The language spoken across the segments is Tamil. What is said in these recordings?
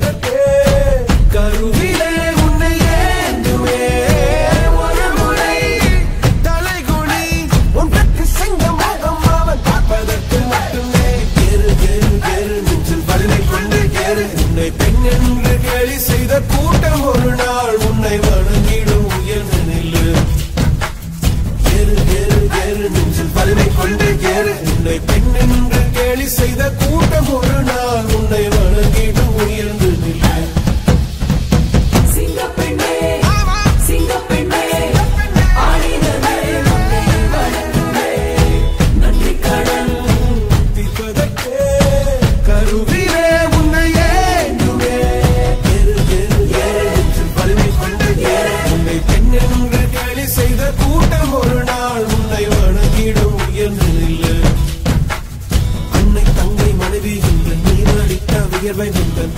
பிற்பதற்கே கருவிலே உன்னை ஏந்துமே ஒரு முறை தலைகுனி முகம் அவன் பார்ப்பதற்கு மட்டுமே. கேரு கேரு கேரு நெஞ்சில் கொண்டு கேரு உன்னை பெண் என்று கேலி செய்த கூட்டம் ஒரு நாள் உன்னை வணங்கிடும் உயர்ந்து நில்லு கேரு கேரு கேரு நெஞ்சில் வலிமை கொண்டு கேரு உன்னை பெண் என்று கேலி செய்த கூட்டம் ஒரு நாள் உன்னை வணங்கிடும் உயர்ந்து hierba inventen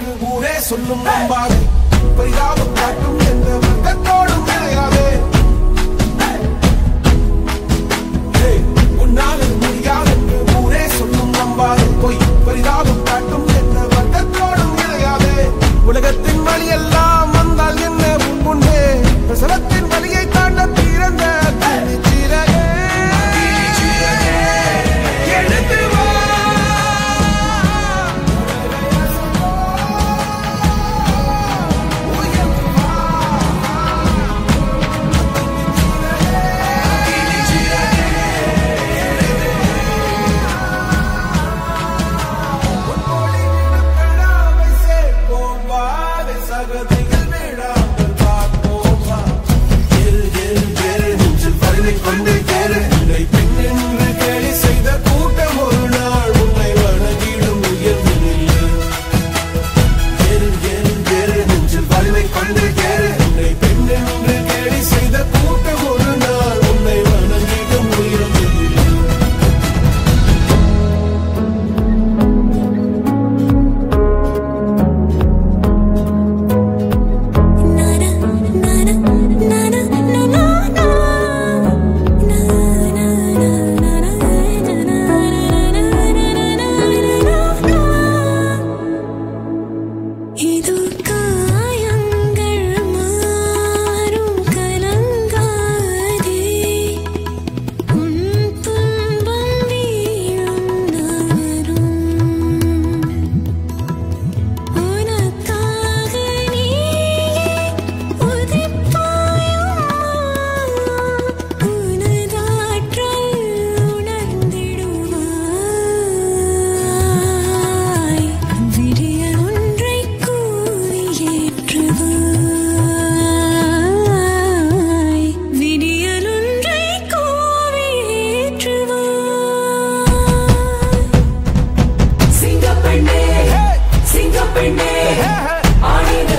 என்று ஊரே சொல்லும் நம்பாது பரிதாபம் காட்டும் எந்த ஆடினே